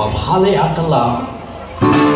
of Hale Atala.